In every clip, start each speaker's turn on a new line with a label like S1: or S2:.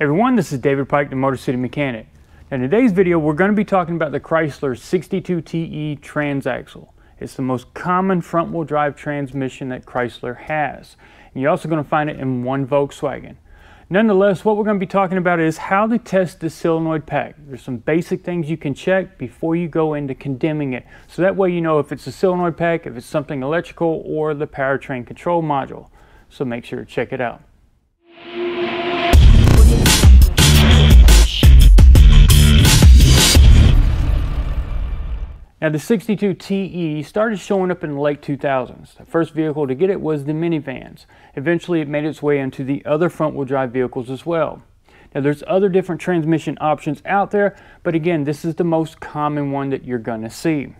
S1: everyone, this is David Pike, the Motor City Mechanic. In today's video, we're going to be talking about the Chrysler 62TE transaxle. It's the most common front-wheel drive transmission that Chrysler has. And you're also going to find it in one Volkswagen. Nonetheless, what we're going to be talking about is how to test the solenoid pack. There's some basic things you can check before you go into condemning it. So that way you know if it's a solenoid pack, if it's something electrical, or the powertrain control module. So make sure to check it out. Now the 62 TE started showing up in the late 2000s. The first vehicle to get it was the minivans. Eventually it made its way into the other front wheel drive vehicles as well. Now there's other different transmission options out there, but again, this is the most common one that you're gonna see.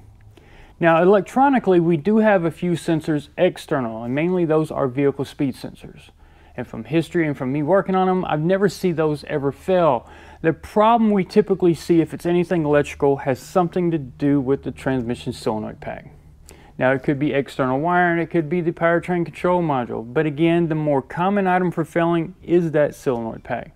S1: Now electronically, we do have a few sensors external, and mainly those are vehicle speed sensors. And from history and from me working on them, I've never seen those ever fail. The problem we typically see if it's anything electrical has something to do with the transmission solenoid pack. Now it could be external wiring, it could be the powertrain control module, but again, the more common item for failing is that solenoid pack.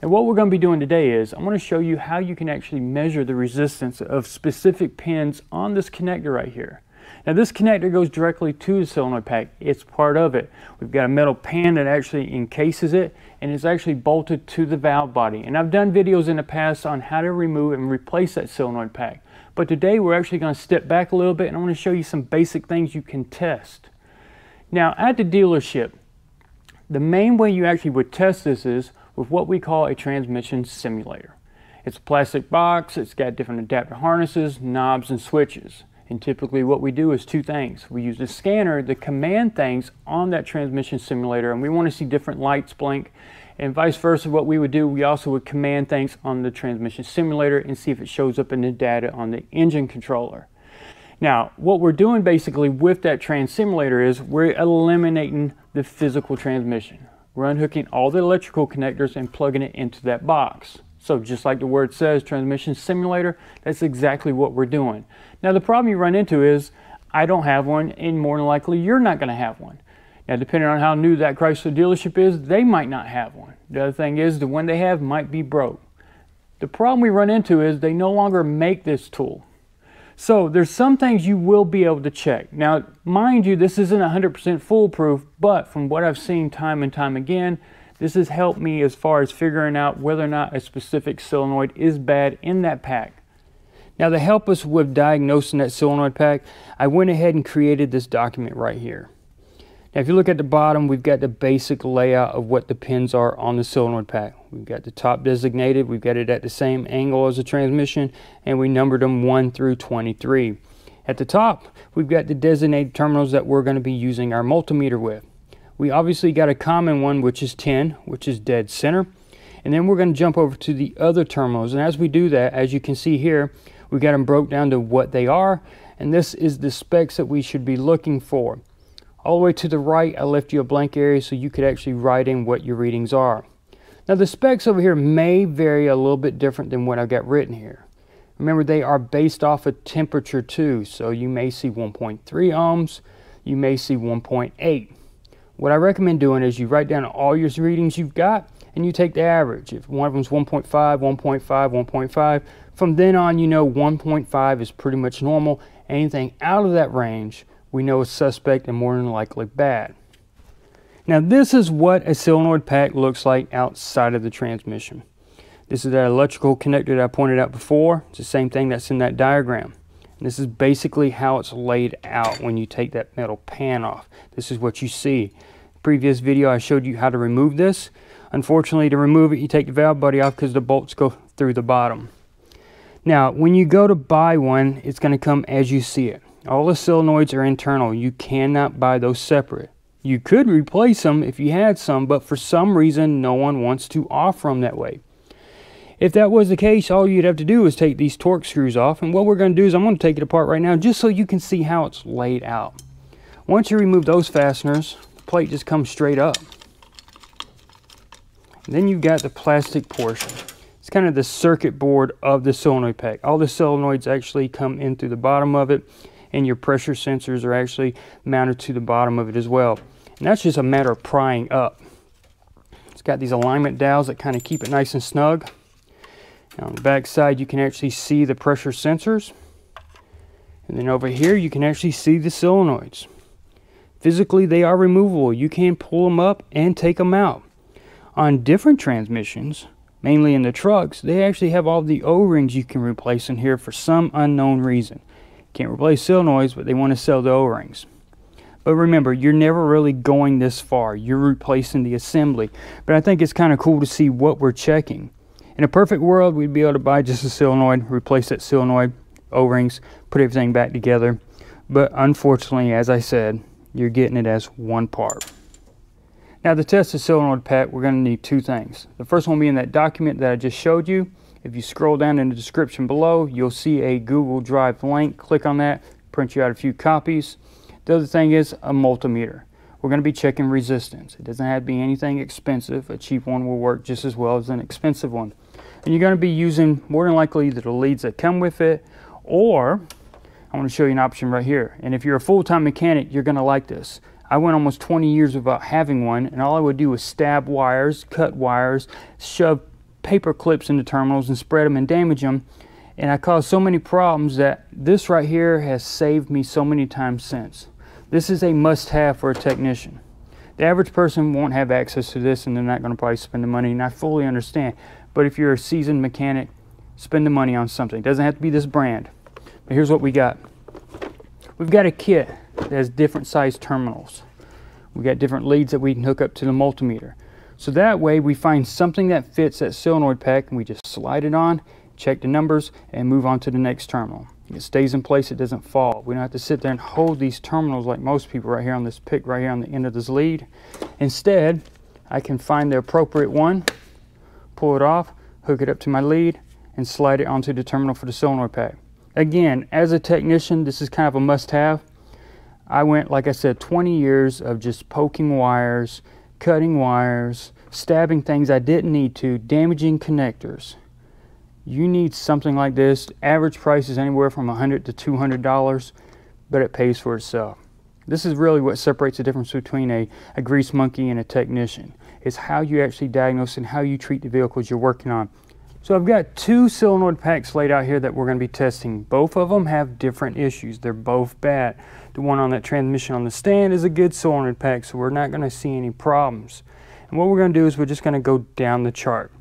S1: And what we're going to be doing today is I'm going to show you how you can actually measure the resistance of specific pins on this connector right here. Now this connector goes directly to the solenoid pack. It's part of it. We've got a metal pan that actually encases it and it's actually bolted to the valve body. And I've done videos in the past on how to remove and replace that solenoid pack. But today we're actually going to step back a little bit and I want to show you some basic things you can test. Now at the dealership, the main way you actually would test this is with what we call a transmission simulator. It's a plastic box, it's got different adapter harnesses, knobs, and switches. And typically what we do is two things. We use a scanner to command things on that transmission simulator and we want to see different lights blink and vice versa what we would do we also would command things on the transmission simulator and see if it shows up in the data on the engine controller. Now what we're doing basically with that trans simulator is we're eliminating the physical transmission. We're unhooking all the electrical connectors and plugging it into that box. So just like the word says, transmission simulator, that's exactly what we're doing. Now the problem you run into is, I don't have one, and more than likely you're not gonna have one. Now depending on how new that Chrysler dealership is, they might not have one. The other thing is the one they have might be broke. The problem we run into is they no longer make this tool. So there's some things you will be able to check. Now, mind you, this isn't 100% foolproof, but from what I've seen time and time again, this has helped me as far as figuring out whether or not a specific solenoid is bad in that pack. Now to help us with diagnosing that solenoid pack, I went ahead and created this document right here. Now if you look at the bottom, we've got the basic layout of what the pins are on the solenoid pack. We've got the top designated, we've got it at the same angle as the transmission, and we numbered them 1 through 23. At the top, we've got the designated terminals that we're going to be using our multimeter with. We obviously got a common one, which is 10, which is dead center. And then we're going to jump over to the other terminals. And as we do that, as you can see here, we got them broke down to what they are. And this is the specs that we should be looking for. All the way to the right, I left you a blank area so you could actually write in what your readings are. Now the specs over here may vary a little bit different than what I've got written here. Remember they are based off of temperature too, so you may see 1.3 ohms, you may see 1.8. What I recommend doing is you write down all your readings you've got and you take the average. If one of them's 1.5, 1.5, 1.5, from then on you know 1.5 is pretty much normal. Anything out of that range we know is suspect and more than likely bad. Now this is what a solenoid pack looks like outside of the transmission. This is that electrical connector that I pointed out before. It's the same thing that's in that diagram. This is basically how it's laid out when you take that metal pan off. This is what you see. Previous video I showed you how to remove this. Unfortunately to remove it you take the valve body off because the bolts go through the bottom. Now when you go to buy one it's going to come as you see it. All the solenoids are internal. You cannot buy those separate. You could replace them if you had some, but for some reason, no one wants to offer them that way. If that was the case, all you'd have to do is take these Torx screws off. And what we're going to do is I'm going to take it apart right now just so you can see how it's laid out. Once you remove those fasteners, the plate just comes straight up. And then you've got the plastic portion. It's kind of the circuit board of the solenoid pack. All the solenoids actually come in through the bottom of it and your pressure sensors are actually mounted to the bottom of it as well. And that's just a matter of prying up. It's got these alignment dowels that kind of keep it nice and snug. On the back side, you can actually see the pressure sensors. And then over here, you can actually see the solenoids. Physically, they are removable. You can pull them up and take them out. On different transmissions, mainly in the trucks, they actually have all the O-rings you can replace in here for some unknown reason. Can't replace solenoids, but they want to sell the O-rings. But remember, you're never really going this far. You're replacing the assembly. But I think it's kind of cool to see what we're checking. In a perfect world, we'd be able to buy just a solenoid, replace that solenoid, O-rings, put everything back together. But unfortunately, as I said, you're getting it as one part. Now to test the solenoid pack, we're going to need two things. The first one being that document that I just showed you. If you scroll down in the description below, you'll see a Google Drive link. Click on that, print you out a few copies. The other thing is a multimeter. We're going to be checking resistance. It doesn't have to be anything expensive. A cheap one will work just as well as an expensive one. And you're going to be using more than likely the leads that come with it or I want to show you an option right here. And if you're a full-time mechanic, you're going to like this. I went almost 20 years without having one, and all I would do was stab wires, cut wires, shove paper clips into terminals and spread them and damage them. And I caused so many problems that this right here has saved me so many times since. This is a must-have for a technician. The average person won't have access to this and they're not going to probably spend the money, and I fully understand. But if you're a seasoned mechanic, spend the money on something. It doesn't have to be this brand. But here's what we got. We've got a kit that has different size terminals. We've got different leads that we can hook up to the multimeter. So that way we find something that fits that solenoid pack and we just slide it on, check the numbers, and move on to the next terminal. It stays in place, it doesn't fall. We don't have to sit there and hold these terminals like most people right here on this pick right here on the end of this lead. Instead, I can find the appropriate one, pull it off, hook it up to my lead, and slide it onto the terminal for the solenoid pack. Again, as a technician, this is kind of a must-have. I went, like I said, 20 years of just poking wires, cutting wires, stabbing things I didn't need to, damaging connectors. You need something like this. Average price is anywhere from 100 to $200, but it pays for itself. This is really what separates the difference between a, a grease monkey and a technician. It's how you actually diagnose and how you treat the vehicles you're working on. So I've got two solenoid packs laid out here that we're going to be testing. Both of them have different issues. They're both bad. The one on that transmission on the stand is a good solenoid pack, so we're not going to see any problems. And what we're going to do is we're just going to go down the chart.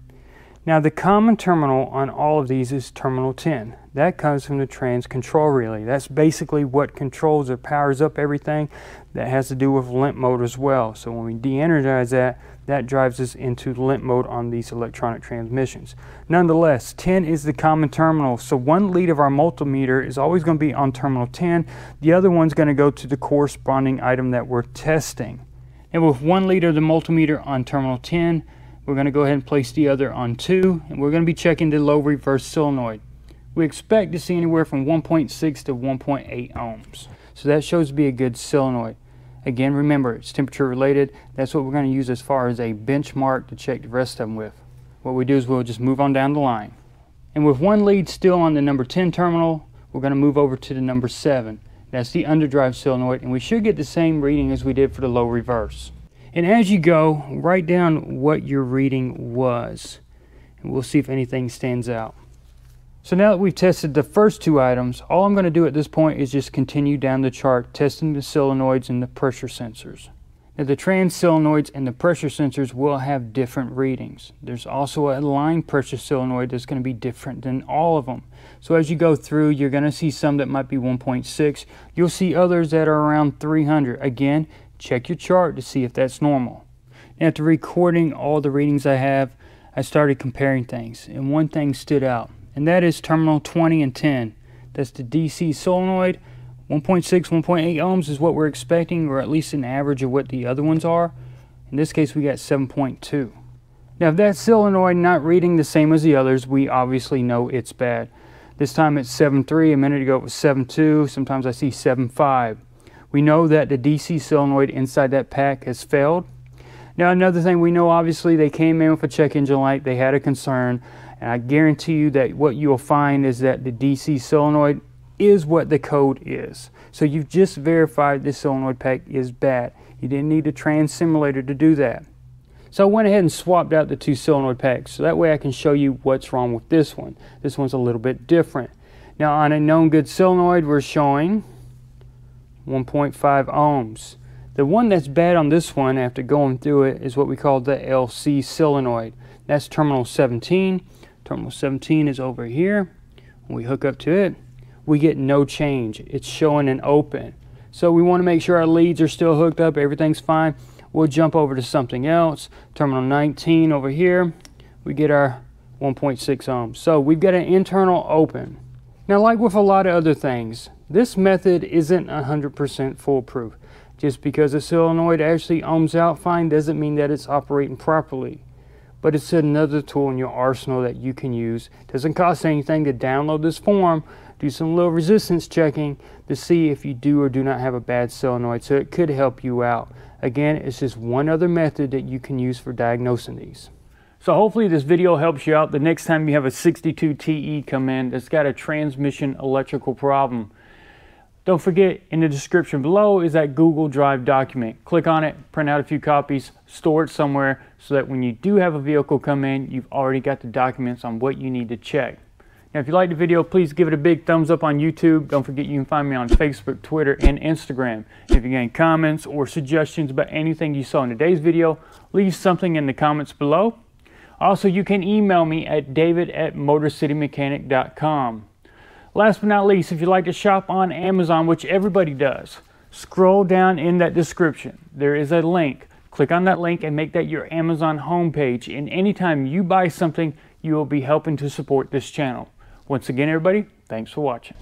S1: Now the common terminal on all of these is terminal 10. That comes from the trans control relay. That's basically what controls or powers up everything that has to do with limp mode as well. So when we de-energize that, that drives us into limp mode on these electronic transmissions. Nonetheless, 10 is the common terminal, so one lead of our multimeter is always going to be on terminal 10. The other one's going to go to the corresponding item that we're testing. And with one lead of the multimeter on terminal 10, we're going to go ahead and place the other on 2, and we're going to be checking the low reverse solenoid. We expect to see anywhere from 1.6 to 1.8 ohms. So that shows to be a good solenoid. Again, remember, it's temperature related. That's what we're going to use as far as a benchmark to check the rest of them with. What we do is we'll just move on down the line. And with one lead still on the number 10 terminal, we're going to move over to the number 7. That's the underdrive solenoid, and we should get the same reading as we did for the low reverse. And as you go, write down what your reading was, and we'll see if anything stands out. So now that we've tested the first two items, all I'm going to do at this point is just continue down the chart testing the solenoids and the pressure sensors. Now the trans solenoids and the pressure sensors will have different readings. There's also a line pressure solenoid that's going to be different than all of them. So as you go through, you're going to see some that might be 1.6. You'll see others that are around 300. Again, check your chart to see if that's normal. After recording all the readings I have, I started comparing things, and one thing stood out and that is terminal 20 and 10. That's the DC solenoid. 1.6, 1.8 ohms is what we're expecting, or at least an average of what the other ones are. In this case, we got 7.2. Now, if that solenoid not reading the same as the others, we obviously know it's bad. This time it's 7.3, a minute ago it was 7.2, sometimes I see 7.5. We know that the DC solenoid inside that pack has failed. Now, another thing we know, obviously, they came in with a check engine light, they had a concern. And I guarantee you that what you'll find is that the DC solenoid is what the code is. So you've just verified this solenoid pack is bad. You didn't need a trans simulator to do that. So I went ahead and swapped out the two solenoid packs. So that way I can show you what's wrong with this one. This one's a little bit different. Now on a known good solenoid, we're showing 1.5 ohms. The one that's bad on this one after going through it is what we call the LC solenoid. That's terminal 17. Terminal 17 is over here. When we hook up to it, we get no change. It's showing an open. So we want to make sure our leads are still hooked up, everything's fine. We'll jump over to something else. Terminal 19 over here, we get our 1.6 ohms. So we've got an internal open. Now like with a lot of other things, this method isn't 100% foolproof. Just because a solenoid actually ohms out fine doesn't mean that it's operating properly. But it's another tool in your arsenal that you can use. Doesn't cost anything to download this form, do some little resistance checking to see if you do or do not have a bad solenoid. So it could help you out. Again, it's just one other method that you can use for diagnosing these. So hopefully this video helps you out the next time you have a 62 TE come in that's got a transmission electrical problem. Don't forget, in the description below is that Google Drive document. Click on it, print out a few copies, store it somewhere so that when you do have a vehicle come in, you've already got the documents on what you need to check. Now, if you liked the video, please give it a big thumbs up on YouTube. Don't forget you can find me on Facebook, Twitter, and Instagram. If you got any comments or suggestions about anything you saw in today's video, leave something in the comments below. Also, you can email me at david at motorcitymechanic.com. Last but not least, if you'd like to shop on Amazon, which everybody does, scroll down in that description. There is a link. Click on that link and make that your Amazon homepage. And anytime you buy something, you will be helping to support this channel. Once again, everybody, thanks for watching.